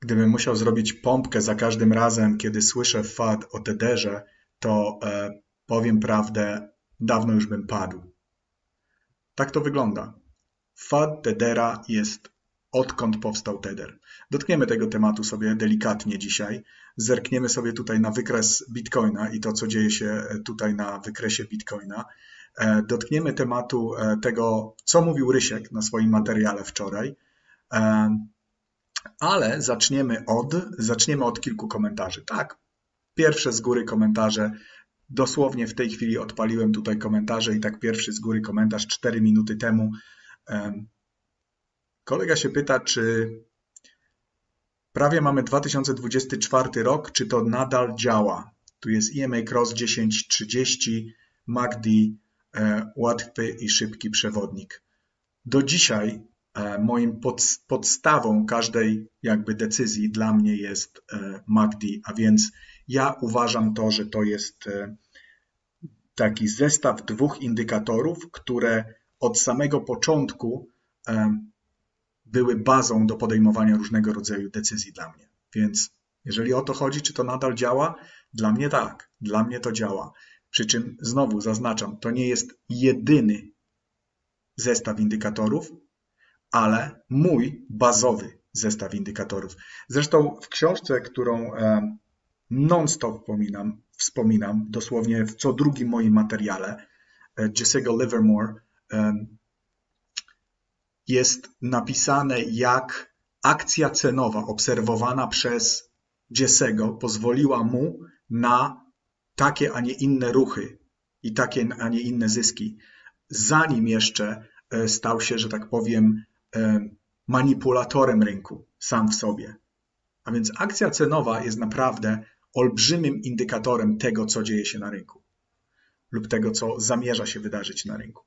gdybym musiał zrobić pompkę za każdym razem, kiedy słyszę FAD o Tederze, to e, powiem prawdę, dawno już bym padł. Tak to wygląda. FAD Tedera jest odkąd powstał Tether. Dotkniemy tego tematu sobie delikatnie dzisiaj. Zerkniemy sobie tutaj na wykres Bitcoina i to, co dzieje się tutaj na wykresie Bitcoina. E, dotkniemy tematu e, tego, co mówił Rysiek na swoim materiale wczoraj. Ale zaczniemy od, zaczniemy od kilku komentarzy. Tak, pierwsze z góry komentarze. Dosłownie w tej chwili odpaliłem tutaj komentarze i tak pierwszy z góry komentarz 4 minuty temu. Kolega się pyta, czy prawie mamy 2024 rok, czy to nadal działa. Tu jest EMA Cross 1030, MACD, e, łatwy i szybki przewodnik. Do dzisiaj e, moim podstawą każdej jakby decyzji dla mnie jest e, MACD, a więc ja uważam to, że to jest taki zestaw dwóch indykatorów, które od samego początku były bazą do podejmowania różnego rodzaju decyzji dla mnie. Więc jeżeli o to chodzi, czy to nadal działa, dla mnie tak, dla mnie to działa. Przy czym znowu zaznaczam, to nie jest jedyny zestaw indykatorów, ale mój bazowy zestaw indykatorów. Zresztą w książce, którą e, non-stop wspominam, wspominam, dosłownie w co drugim moim materiale, e, Jessica Livermore e, jest napisane, jak akcja cenowa obserwowana przez Jesse'ego pozwoliła mu na takie, a nie inne ruchy i takie, a nie inne zyski, zanim jeszcze stał się, że tak powiem, manipulatorem rynku sam w sobie. A więc akcja cenowa jest naprawdę olbrzymim indykatorem tego, co dzieje się na rynku lub tego, co zamierza się wydarzyć na rynku.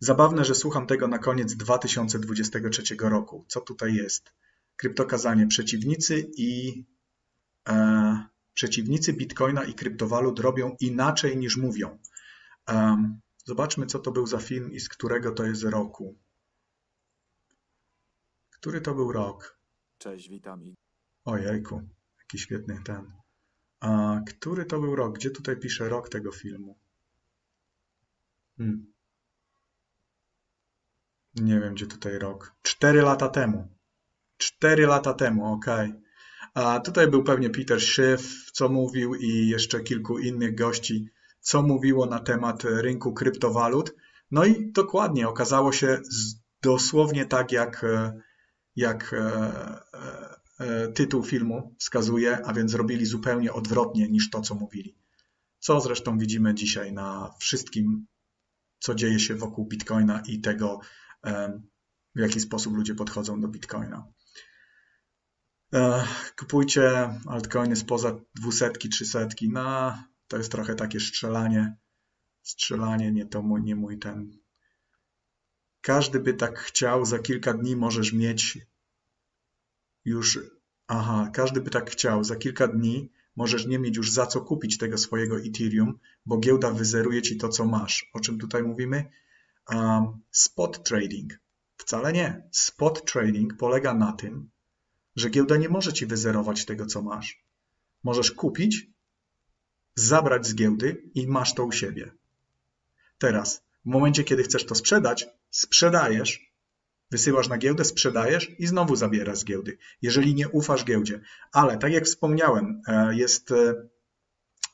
Zabawne, że słucham tego na koniec 2023 roku. Co tutaj jest? Kryptokazanie przeciwnicy i e, przeciwnicy Bitcoina i kryptowalut robią inaczej niż mówią. E, zobaczmy, co to był za film i z którego to jest roku. Który to był rok? Cześć, witam. Ojejku, jaki świetny ten. A który to był rok? Gdzie tutaj pisze rok tego filmu? Hmm. Nie wiem, gdzie tutaj rok. Cztery lata temu. Cztery lata temu, ok. A tutaj był pewnie Peter Schiff, co mówił, i jeszcze kilku innych gości, co mówiło na temat rynku kryptowalut. No i dokładnie okazało się dosłownie tak, jak, jak e, e, e, tytuł filmu wskazuje, a więc robili zupełnie odwrotnie niż to, co mówili. Co zresztą widzimy dzisiaj na wszystkim, co dzieje się wokół Bitcoina i tego, w jaki sposób ludzie podchodzą do Bitcoina. Kupujcie altcoiny spoza dwusetki, trzysetki. No, to jest trochę takie strzelanie. Strzelanie, nie to mój, nie mój ten. Każdy by tak chciał, za kilka dni możesz mieć już. Aha, każdy by tak chciał, za kilka dni możesz nie mieć już za co kupić tego swojego Ethereum, bo giełda wyzeruje ci to, co masz. O czym tutaj mówimy? Um, spot trading. Wcale nie. Spot trading polega na tym, że giełda nie może ci wyzerować tego, co masz. Możesz kupić, zabrać z giełdy i masz to u siebie. Teraz, w momencie, kiedy chcesz to sprzedać, sprzedajesz, wysyłasz na giełdę, sprzedajesz i znowu zabierasz z giełdy, jeżeli nie ufasz giełdzie. Ale tak jak wspomniałem, e, jest e,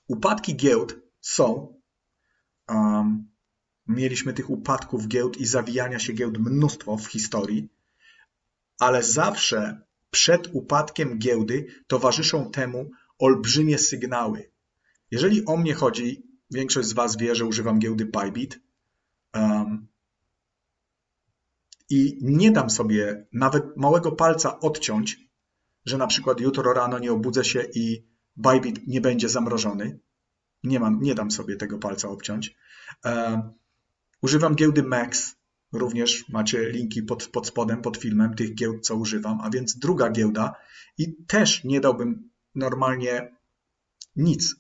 upadki giełd są um, Mieliśmy tych upadków giełd i zawijania się giełd mnóstwo w historii, ale zawsze przed upadkiem giełdy towarzyszą temu olbrzymie sygnały. Jeżeli o mnie chodzi, większość z Was wie, że używam giełdy Bybit um, i nie dam sobie nawet małego palca odciąć, że na przykład jutro rano nie obudzę się i Bybit nie będzie zamrożony. Nie, mam, nie dam sobie tego palca obciąć. Um, Używam giełdy Max, również macie linki pod, pod spodem, pod filmem tych giełd, co używam, a więc druga giełda i też nie dałbym normalnie nic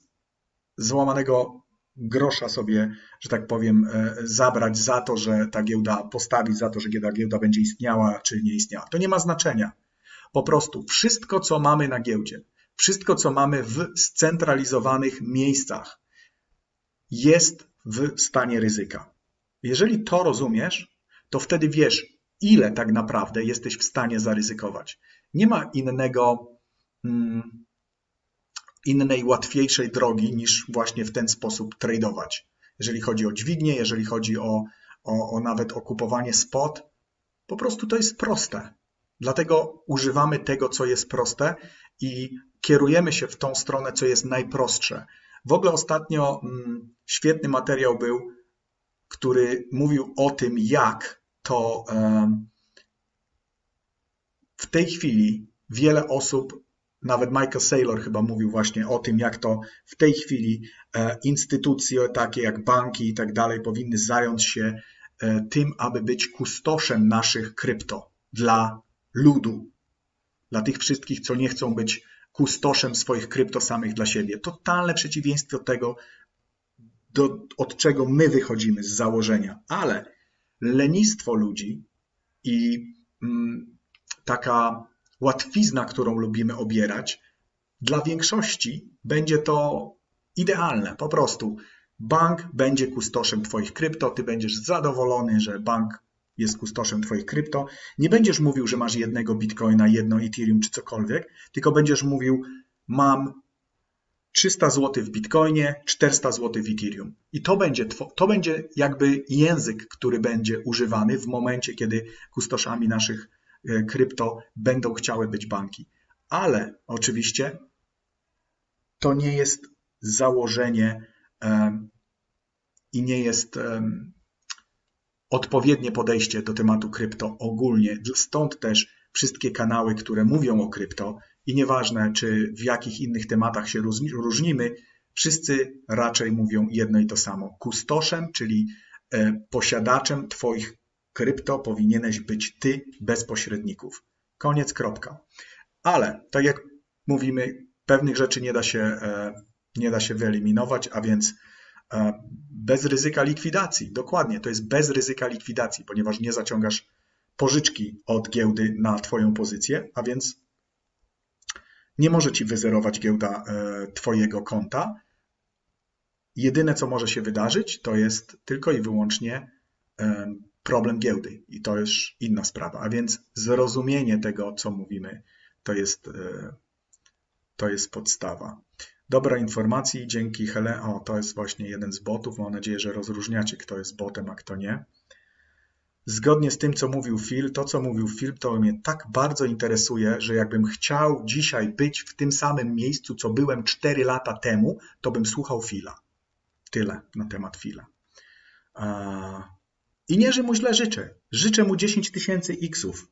złamanego grosza sobie, że tak powiem, e, zabrać za to, że ta giełda postawi, za to, że ta giełda będzie istniała, czy nie istniała. To nie ma znaczenia, Po prostu wszystko, co mamy na giełdzie, wszystko, co mamy w scentralizowanych miejscach, jest w stanie ryzyka. Jeżeli to rozumiesz, to wtedy wiesz, ile tak naprawdę jesteś w stanie zaryzykować. Nie ma innego, mm, innej łatwiejszej drogi niż właśnie w ten sposób tradować. Jeżeli chodzi o dźwignię, jeżeli chodzi o, o, o nawet o kupowanie spot, po prostu to jest proste. Dlatego używamy tego, co jest proste i kierujemy się w tą stronę, co jest najprostsze. W ogóle ostatnio mm, świetny materiał był, który mówił o tym, jak to w tej chwili wiele osób, nawet Michael Saylor chyba mówił właśnie o tym, jak to w tej chwili e, instytucje takie jak banki i tak dalej powinny zająć się e, tym, aby być kustoszem naszych krypto dla ludu, dla tych wszystkich, co nie chcą być kustoszem swoich krypto samych dla siebie. Totalne przeciwieństwo tego, do, od czego my wychodzimy z założenia. Ale lenistwo ludzi i mm, taka łatwizna, którą lubimy obierać, dla większości będzie to idealne. Po prostu bank będzie kustoszem Twoich krypto, Ty będziesz zadowolony, że bank jest kustoszem Twoich krypto. Nie będziesz mówił, że masz jednego bitcoina, jedno Ethereum czy cokolwiek, tylko będziesz mówił, mam 300 zł w bitcoinie, 400 zł w Ethereum. I to będzie, to będzie jakby język, który będzie używany w momencie, kiedy kustoszami naszych krypto będą chciały być banki. Ale oczywiście to nie jest założenie um, i nie jest um, odpowiednie podejście do tematu krypto ogólnie. Stąd też wszystkie kanały, które mówią o krypto i nieważne, czy w jakich innych tematach się różnimy, wszyscy raczej mówią jedno i to samo. Kustoszem, czyli e, posiadaczem Twoich krypto powinieneś być Ty bez pośredników. Koniec, kropka. Ale tak jak mówimy, pewnych rzeczy nie da się, e, nie da się wyeliminować, a więc e, bez ryzyka likwidacji. Dokładnie, to jest bez ryzyka likwidacji, ponieważ nie zaciągasz pożyczki od giełdy na Twoją pozycję, a więc nie może Ci wyzerować giełda e, Twojego konta. Jedyne, co może się wydarzyć, to jest tylko i wyłącznie problem giełdy i to jest inna sprawa. A więc zrozumienie tego, co mówimy, to jest, e, to jest podstawa. Dobra informacji, dzięki Helen. O, to jest właśnie jeden z botów. Mam nadzieję, że rozróżniacie, kto jest botem, a kto nie. Zgodnie z tym, co mówił Phil, to co mówił Phil, to mnie tak bardzo interesuje, że jakbym chciał dzisiaj być w tym samym miejscu, co byłem 4 lata temu, to bym słuchał Phila. Tyle na temat Phila. I nie, że mu źle życzę. Życzę mu 10 tysięcy xów.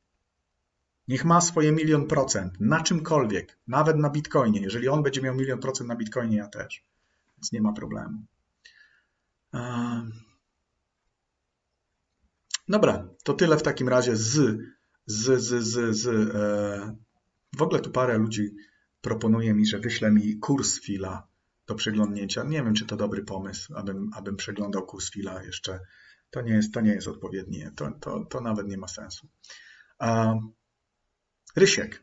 Niech ma swoje milion procent na czymkolwiek, nawet na bitcoinie. Jeżeli on będzie miał milion procent na bitcoinie, ja też. Więc nie ma problemu. Dobra, to tyle w takim razie z, z, z, z, z e, w ogóle tu parę ludzi proponuje mi, że wyśle mi kurs fila do przeglądnięcia. Nie wiem, czy to dobry pomysł, abym, abym przeglądał kurs fila jeszcze. To nie jest, to nie jest odpowiednie. To, to, to nawet nie ma sensu. Rysiek.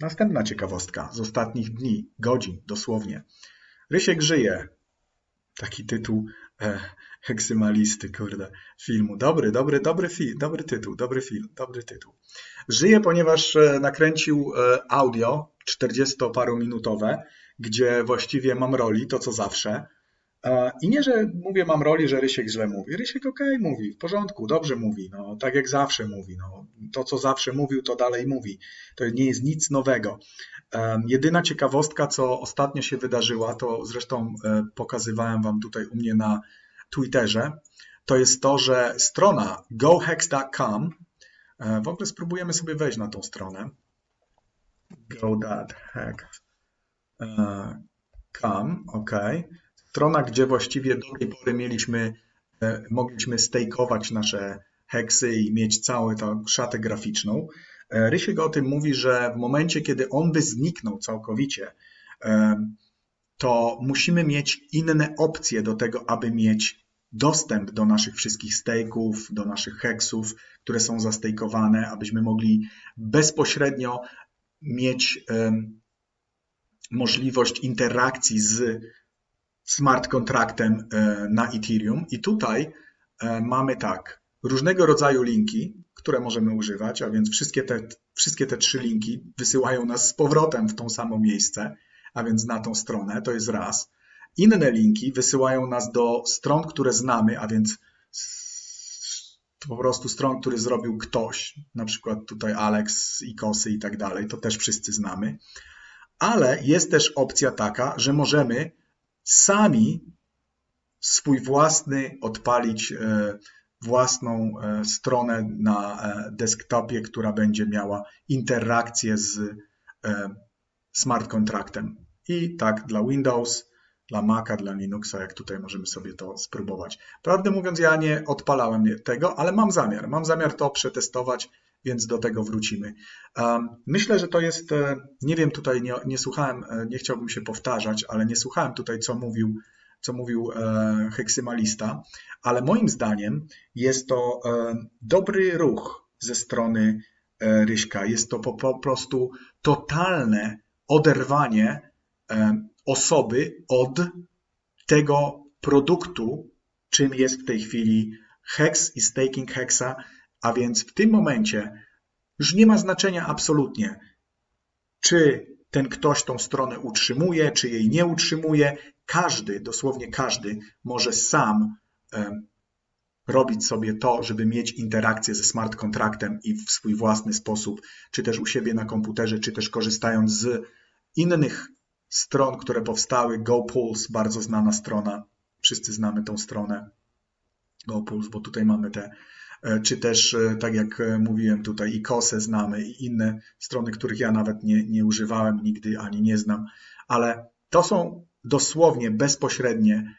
Następna ciekawostka z ostatnich dni, godzin dosłownie. Rysiek żyje. Taki tytuł e, heksymalisty, kurde, filmu. Dobry, dobry, dobry film, dobry tytuł, dobry film, dobry tytuł. Żyje, ponieważ e, nakręcił e, audio 40-parominutowe, gdzie właściwie mam roli, to co zawsze. E, I nie, że mówię mam roli, że Rysiek źle mówi. Rysiek okej mówi, w porządku, dobrze mówi, no, tak jak zawsze mówi. No, to, co zawsze mówił, to dalej mówi. To nie jest nic nowego. Jedyna ciekawostka, co ostatnio się wydarzyła, to zresztą pokazywałem Wam tutaj u mnie na Twitterze, to jest to, że strona gohex.com, e, w ogóle spróbujemy sobie wejść na tą stronę, go.hack.com, ok, strona, gdzie właściwie do tej pory mieliśmy, e, mogliśmy stakeować nasze heksy i mieć całą tą szatę graficzną. E, Rysiek o tym mówi, że w momencie, kiedy on by zniknął całkowicie, to musimy mieć inne opcje do tego, aby mieć dostęp do naszych wszystkich stake'ów, do naszych heksów, które są zastejkowane, abyśmy mogli bezpośrednio mieć możliwość interakcji z smart kontraktem e, na Ethereum. I tutaj e, mamy tak, różnego rodzaju linki, które możemy używać, a więc wszystkie te, wszystkie te trzy linki wysyłają nas z powrotem w tą samą miejsce, a więc na tą stronę, to jest raz. Inne linki wysyłają nas do stron, które znamy, a więc po prostu stron, który zrobił ktoś, na przykład tutaj Alex, Ikosy i tak dalej, to też wszyscy znamy. Ale jest też opcja taka, że możemy sami swój własny odpalić e, własną e, stronę na e, desktopie, która będzie miała interakcję z smart kontraktem. I tak dla Windows, dla Maca, dla Linuxa, jak tutaj możemy sobie to spróbować. Prawdę mówiąc, ja nie odpalałem tego, ale mam zamiar. Mam zamiar to przetestować, więc do tego wrócimy. Myślę, że to jest, nie wiem, tutaj nie, nie słuchałem, nie chciałbym się powtarzać, ale nie słuchałem tutaj, co mówił co mówił e, heksymalista, ale moim zdaniem jest to e, dobry ruch ze strony e, Ryśka. Jest to po, po prostu totalne oderwanie osoby od tego produktu, czym jest w tej chwili hex i staking hexa, a więc w tym momencie już nie ma znaczenia absolutnie, czy ten ktoś tą stronę utrzymuje, czy jej nie utrzymuje. Każdy, dosłownie każdy, może sam robić sobie to, żeby mieć interakcję ze smart kontraktem i w swój własny sposób, czy też u siebie na komputerze, czy też korzystając z innych stron, które powstały. GoPulse, bardzo znana strona. Wszyscy znamy tą stronę GoPulse, bo tutaj mamy te czy też, e, tak jak e, mówiłem tutaj, i Kosę znamy i inne strony, których ja nawet nie, nie używałem nigdy ani nie znam, ale to są dosłownie bezpośrednie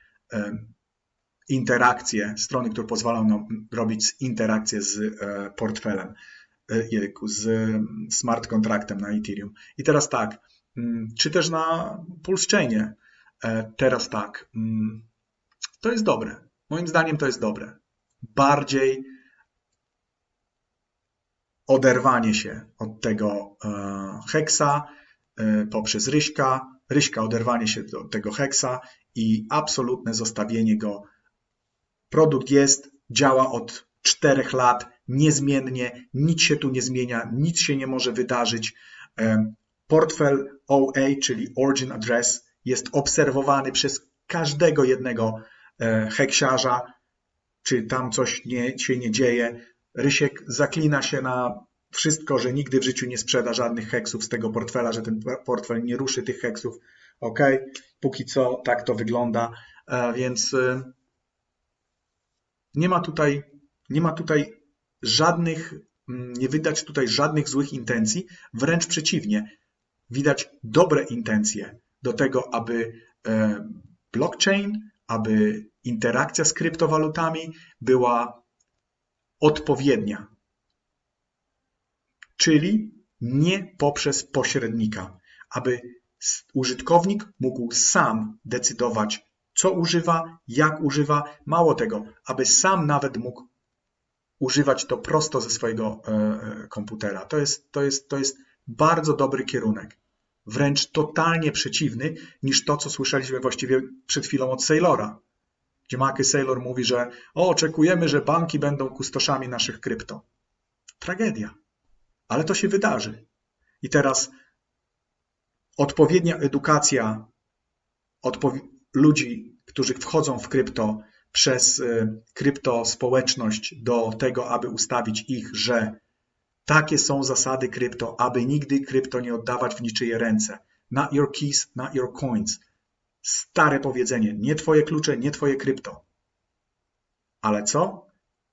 interakcje, strony, które pozwalają nam robić interakcje z portfelem, z smart kontraktem na Ethereum. I teraz tak, czy też na Pulse Chainie, teraz tak, to jest dobre. Moim zdaniem to jest dobre. Bardziej oderwanie się od tego e, heksa e, poprzez ryśka, ryśka oderwanie się od tego heksa i absolutne zostawienie go. Produkt jest, działa od czterech lat, niezmiennie, nic się tu nie zmienia, nic się nie może wydarzyć. E, portfel OA, czyli Origin Address, jest obserwowany przez każdego jednego heksiarza, czy tam coś nie, się nie dzieje. Rysiek zaklina się na wszystko, że nigdy w życiu nie sprzeda żadnych heksów z tego portfela, że ten portfel nie ruszy tych heksów. Ok, póki co tak to wygląda, e, więc e, nie ma tutaj, nie ma tutaj żadnych, nie widać tutaj żadnych złych intencji, wręcz przeciwnie, widać dobre intencje do tego, aby e, blockchain, aby interakcja z kryptowalutami była odpowiednia, czyli nie poprzez pośrednika, aby użytkownik mógł sam decydować, co używa, jak używa, mało tego, aby sam nawet mógł używać to prosto ze swojego e, e, komputera. To jest, to, jest, to jest bardzo dobry kierunek. Wręcz totalnie przeciwny niż to, co słyszeliśmy właściwie przed chwilą od Sailora gdzie Marky Saylor mówi, że o, oczekujemy, że banki będą kustoszami naszych krypto. Tragedia. Ale to się wydarzy. I teraz odpowiednia edukacja odpowi ludzi, którzy wchodzą w krypto przez y, krypto społeczność do tego, aby ustawić ich, że takie są zasady krypto, aby nigdy krypto nie oddawać w niczyje ręce. Not your keys, not your coins. Stare powiedzenie, nie twoje klucze, nie twoje krypto. Ale co?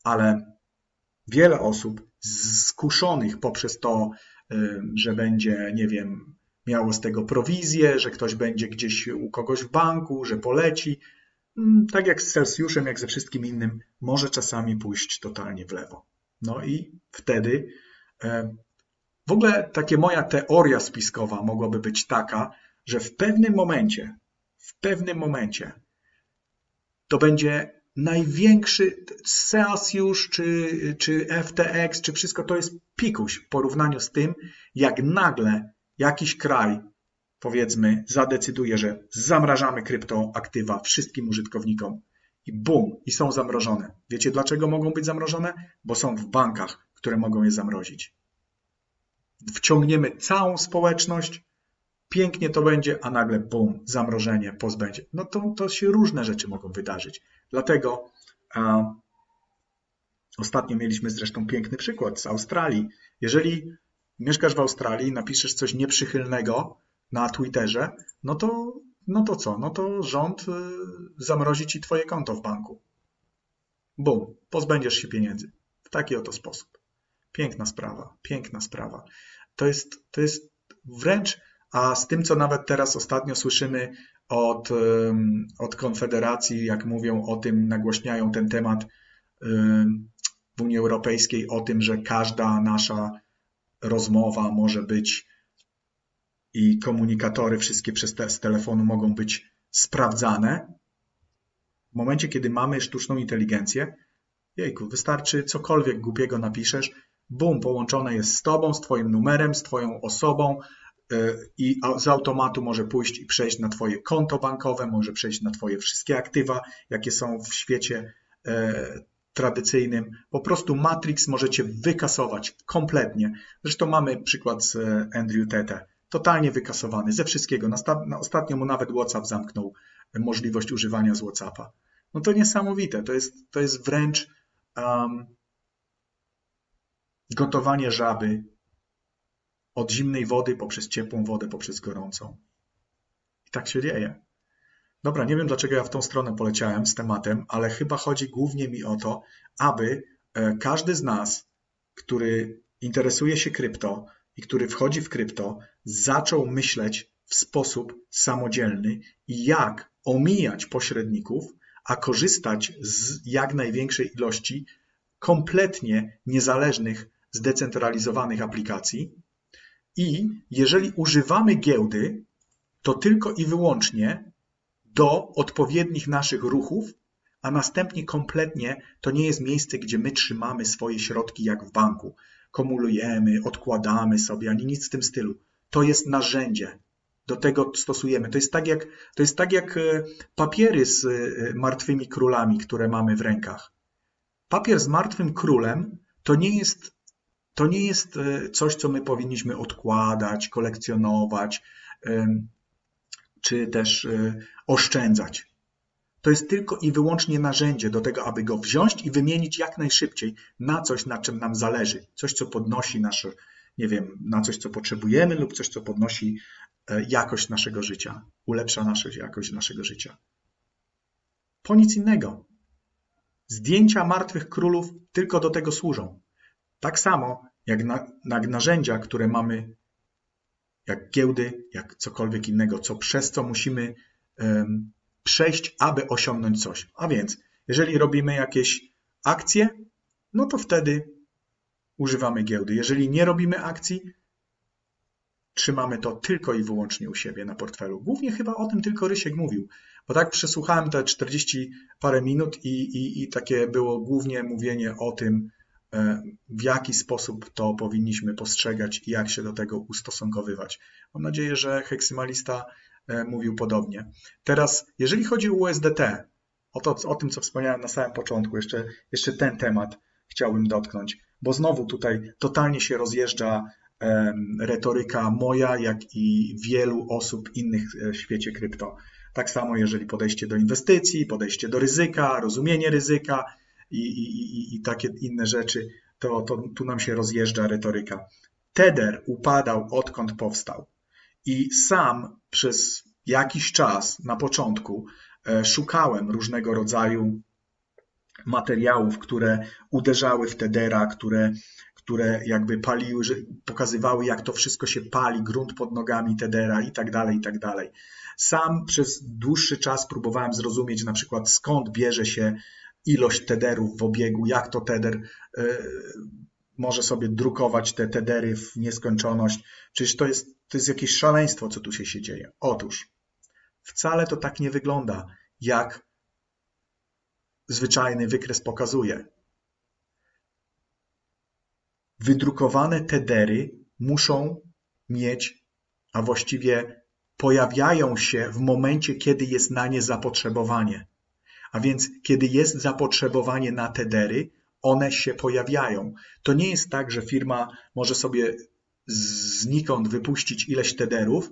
Ale wiele osób skuszonych poprzez to, że będzie, nie wiem, miało z tego prowizję, że ktoś będzie gdzieś u kogoś w banku, że poleci, mm, tak jak z Celsjuszem, jak ze wszystkim innym, może czasami pójść totalnie w lewo. No i wtedy w ogóle takie moja teoria spiskowa mogłaby być taka, że w pewnym momencie w pewnym momencie to będzie największy Celsius czy, czy FTX, czy wszystko to jest pikuś w porównaniu z tym, jak nagle jakiś kraj, powiedzmy, zadecyduje, że zamrażamy kryptoaktywa wszystkim użytkownikom i bum, i są zamrożone. Wiecie dlaczego mogą być zamrożone? Bo są w bankach, które mogą je zamrozić. Wciągniemy całą społeczność, pięknie to będzie, a nagle bum, zamrożenie, pozbędzie. No to, to się różne rzeczy mogą wydarzyć. Dlatego a, ostatnio mieliśmy zresztą piękny przykład z Australii. Jeżeli mieszkasz w Australii, napiszesz coś nieprzychylnego na Twitterze, no to, no to co? No to rząd y, zamrozi ci twoje konto w banku. Bum, pozbędziesz się pieniędzy. W taki oto sposób. Piękna sprawa, piękna sprawa. To jest, to jest wręcz, a z tym, co nawet teraz ostatnio słyszymy od, od Konfederacji, jak mówią o tym, nagłośniają ten temat w Unii Europejskiej, o tym, że każda nasza rozmowa może być i komunikatory wszystkie przez te, z telefonu mogą być sprawdzane. W momencie, kiedy mamy sztuczną inteligencję, jejku, wystarczy cokolwiek głupiego napiszesz, bum, połączone jest z tobą, z twoim numerem, z twoją osobą i z automatu może pójść i przejść na twoje konto bankowe, może przejść na twoje wszystkie aktywa, jakie są w świecie e, tradycyjnym. Po prostu Matrix możecie wykasować kompletnie. Zresztą mamy przykład z e, Andrew Tete. Totalnie wykasowany ze wszystkiego. Ostatnio mu nawet WhatsApp zamknął możliwość używania z WhatsAppa. No to niesamowite. To jest, to jest wręcz um, gotowanie żaby od zimnej wody poprzez ciepłą wodę, poprzez gorącą. I tak się dzieje. Dobra, nie wiem dlaczego ja w tą stronę poleciałem z tematem, ale chyba chodzi głównie mi o to, aby e, każdy z nas, który interesuje się krypto i który wchodzi w krypto, zaczął myśleć w sposób samodzielny i jak omijać pośredników, a korzystać z jak największej ilości kompletnie niezależnych zdecentralizowanych aplikacji i jeżeli używamy giełdy, to tylko i wyłącznie do odpowiednich naszych ruchów, a następnie kompletnie to nie jest miejsce, gdzie my trzymamy swoje środki jak w banku. Kumulujemy, odkładamy sobie, ani nic w tym stylu. To jest narzędzie. Do tego stosujemy. To jest tak jak, to jest tak jak e, papiery z e, martwymi królami, które mamy w rękach. Papier z martwym królem to nie jest to nie jest e, coś, co my powinniśmy odkładać, kolekcjonować, czy też e, oszczędzać. To jest tylko i wyłącznie narzędzie do tego, aby go wziąć i wymienić jak najszybciej na coś, na czym nam zależy. Coś, co podnosi nasze, nie wiem, na coś, co potrzebujemy, lub coś, co podnosi e, jakość naszego życia, ulepsza naszą jakość naszego życia. Po nic innego. Zdjęcia martwych królów tylko do tego służą. Tak samo jak na, na narzędzia, które mamy, jak giełdy, jak cokolwiek innego, co przez co musimy um, przejść, aby osiągnąć coś. A więc, jeżeli robimy jakieś akcje, no to wtedy używamy giełdy. Jeżeli nie robimy akcji, trzymamy to tylko i wyłącznie u siebie na portfelu. Głównie chyba o tym tylko Rysiek mówił, bo tak przesłuchałem te 40 parę minut i, i, i takie było głównie mówienie o tym, w jaki sposób to powinniśmy postrzegać i jak się do tego ustosunkowywać. Mam nadzieję, że heksymalista e, mówił podobnie. Teraz, jeżeli chodzi o USDT, o, to, o tym, co wspomniałem na samym początku, jeszcze, jeszcze ten temat chciałbym dotknąć, bo znowu tutaj totalnie się rozjeżdża retoryka moja, jak i wielu osób innych e, w świecie krypto. Tak samo, jeżeli podejście do inwestycji, podejście do ryzyka, rozumienie ryzyka, i, i, i takie inne rzeczy, to, to tu nam się rozjeżdża retoryka. Tether upadał odkąd powstał. I sam przez jakiś czas na początku e, szukałem różnego rodzaju materiałów, które uderzały w Tedera, które, które jakby paliły, pokazywały, jak to wszystko się pali, grunt pod nogami Tedera i tak dalej, i tak dalej. Sam przez dłuższy czas próbowałem zrozumieć na przykład skąd bierze się ilość tederów w obiegu, jak to teder e, może sobie drukować te tedery w nieskończoność. Przecież to jest, to jest jakieś szaleństwo, co tu się, się dzieje. Otóż wcale to tak nie wygląda, jak zwyczajny wykres pokazuje. Wydrukowane tedery muszą mieć a właściwie pojawiają się w momencie, kiedy jest na nie zapotrzebowanie. A więc, kiedy jest zapotrzebowanie na tedery, one się pojawiają. To nie jest tak, że firma może sobie znikąd wypuścić ileś tederów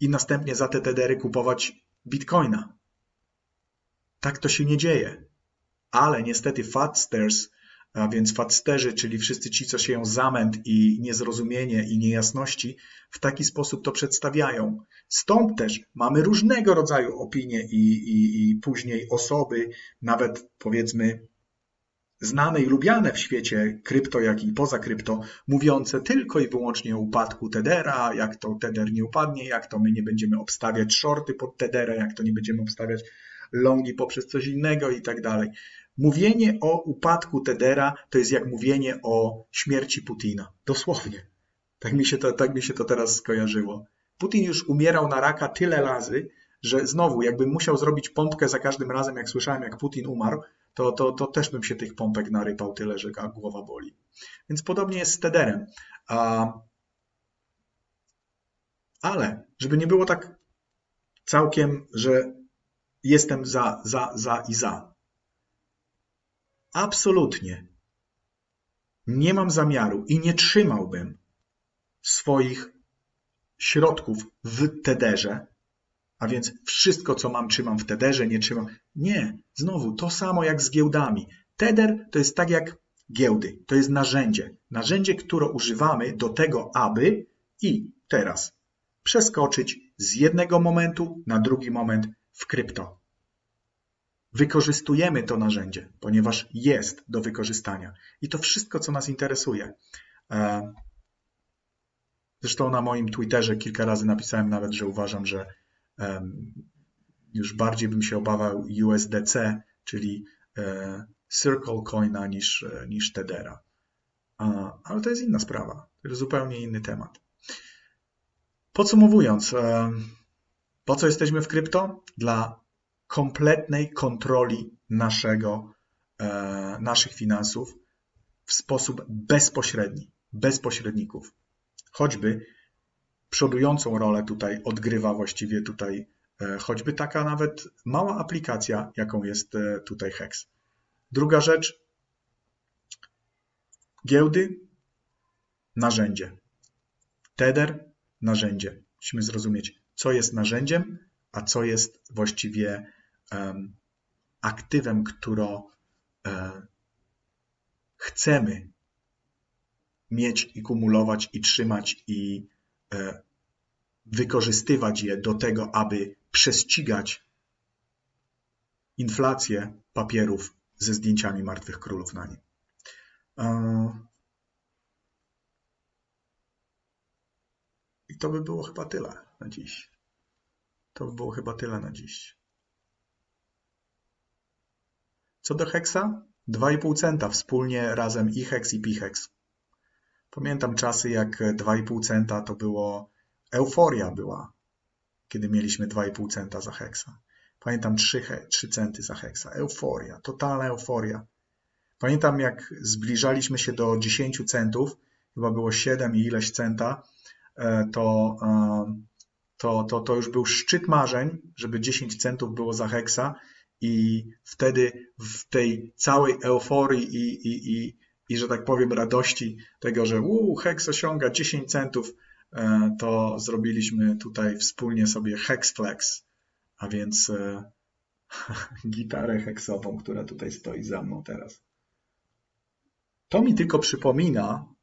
i następnie za te tedery kupować bitcoina. Tak to się nie dzieje. Ale niestety fadsters, a więc fadsterzy, czyli wszyscy ci, co sieją zamęt i niezrozumienie i niejasności, w taki sposób to przedstawiają. Stąd też mamy różnego rodzaju opinie i, i, i później osoby, nawet powiedzmy znane i lubiane w świecie krypto, jak i poza krypto, mówiące tylko i wyłącznie o upadku Tedera, jak to Teder nie upadnie, jak to my nie będziemy obstawiać shorty pod Tedera, jak to nie będziemy obstawiać longi poprzez coś innego i tak dalej. Mówienie o upadku Tedera to jest jak mówienie o śmierci Putina. Dosłownie. Tak mi się to, tak mi się to teraz skojarzyło. Putin już umierał na raka tyle razy, że znowu, jakbym musiał zrobić pompkę za każdym razem, jak słyszałem, jak Putin umarł, to, to, to też bym się tych pompek narypał tyle, że głowa boli. Więc podobnie jest z Tederem. Ale, żeby nie było tak całkiem, że jestem za, za, za i za. Absolutnie. Nie mam zamiaru i nie trzymałbym swoich środków w Tederze, a więc wszystko, co mam, trzymam w Tederze, nie trzymam. Nie, znowu to samo jak z giełdami. Teder to jest tak jak giełdy, to jest narzędzie. Narzędzie, które używamy do tego, aby i teraz przeskoczyć z jednego momentu na drugi moment w krypto. Wykorzystujemy to narzędzie, ponieważ jest do wykorzystania. I to wszystko, co nas interesuje. E, zresztą na moim Twitterze kilka razy napisałem nawet, że uważam, że już bardziej bym się obawiał USDC, czyli e, Circle Coina niż, e, niż Tedera. Ale to jest inna sprawa, to jest zupełnie inny temat. Podsumowując, po co jesteśmy w krypto? Dla kompletnej kontroli naszego, e, naszych finansów w sposób bezpośredni, bez pośredników. Choćby przodującą rolę tutaj odgrywa właściwie tutaj e, choćby taka nawet mała aplikacja, jaką jest e, tutaj Hex. Druga rzecz, giełdy, narzędzie. Tether, narzędzie. Musimy zrozumieć, co jest narzędziem, a co jest właściwie um, aktywem, które um, chcemy mieć i kumulować i trzymać i E, wykorzystywać je do tego, aby prześcigać inflację papierów ze zdjęciami martwych królów na nim. I to by było chyba tyle na dziś. To by było chyba tyle na dziś. Co do heksa? 2,5 centa wspólnie razem i heks i pihex. Pamiętam czasy, jak 2,5 centa to było, euforia była, kiedy mieliśmy 2,5 centa za heksa. Pamiętam 3, 3 centy za heksa. Euforia, totalna euforia. Pamiętam, jak zbliżaliśmy się do 10 centów, chyba było 7 i ileś centa, to, e, to, to, to już był szczyt marzeń, żeby 10 centów było za heksa i wtedy w tej całej euforii i, i, i, i że tak powiem radości tego, że uu, Hex osiąga 10 centów, e, to zrobiliśmy tutaj wspólnie sobie Hexflex, a więc e, gitarę heksową, która tutaj stoi za mną teraz. To mi tylko przypomina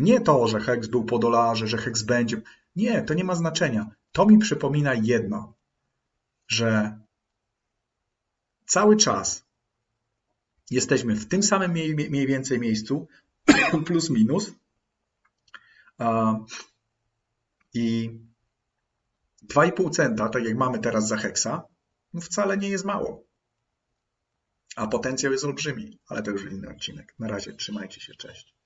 nie to, że Hex był po dolarze, że Hex będzie. Nie, to nie ma znaczenia. To mi przypomina jedno, że cały czas jesteśmy w tym samym mniej, więcej miejscu, plus minus. I 2,5 centa, tak jak mamy teraz za heksa, no wcale nie jest mało. A potencjał jest olbrzymi, ale to już inny odcinek. Na razie trzymajcie się, cześć.